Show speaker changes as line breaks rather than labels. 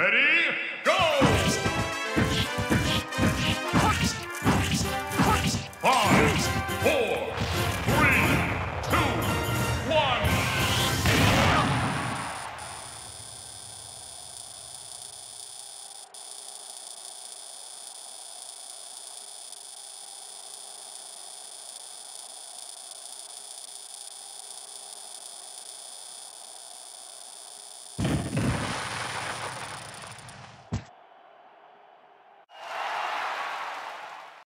Ready, go! Five.